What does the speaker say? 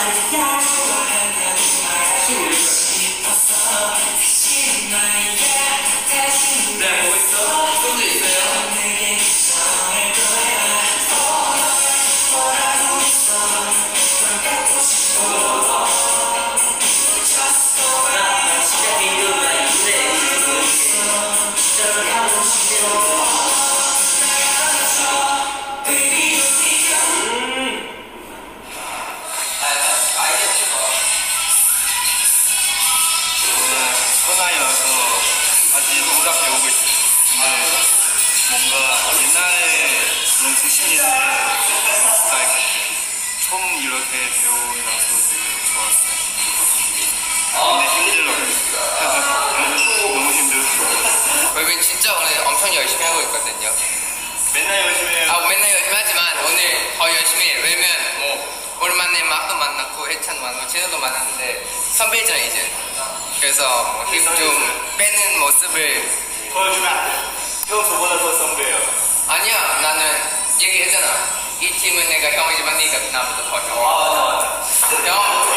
네, 보 고 있어. 좀더 있어요. 나 진짜 개인적으로 나 인생 코로나에 와서 다시 동작 배우고 있어요. 근데 뭔가 옛날에 그런 수십 년의 스타일 같아요. 처음 이렇게 배우라서 되게 좋았어요. 근데 힘들어요. 너무 힘들어요. 여러분 진짜 오늘 엄청 열심히 하고 있거든요. 맨날 열심히 해요. 아 맨날 열심히 하지만 오늘 더 열심히 해. 왜냐면 뭐 오랜만에 막도 만났고 해찬 만나고 진호도 만났는데 선배잖아 이제. 그래서 힘좀 빼는 모습을 보여주면 안 돼. 형 저보다 더 선배예요. 아니야 나는 얘기했잖아. 이 팀은 내가 형이지만 네가 나보다 더 형. 아, 맞아, 맞아.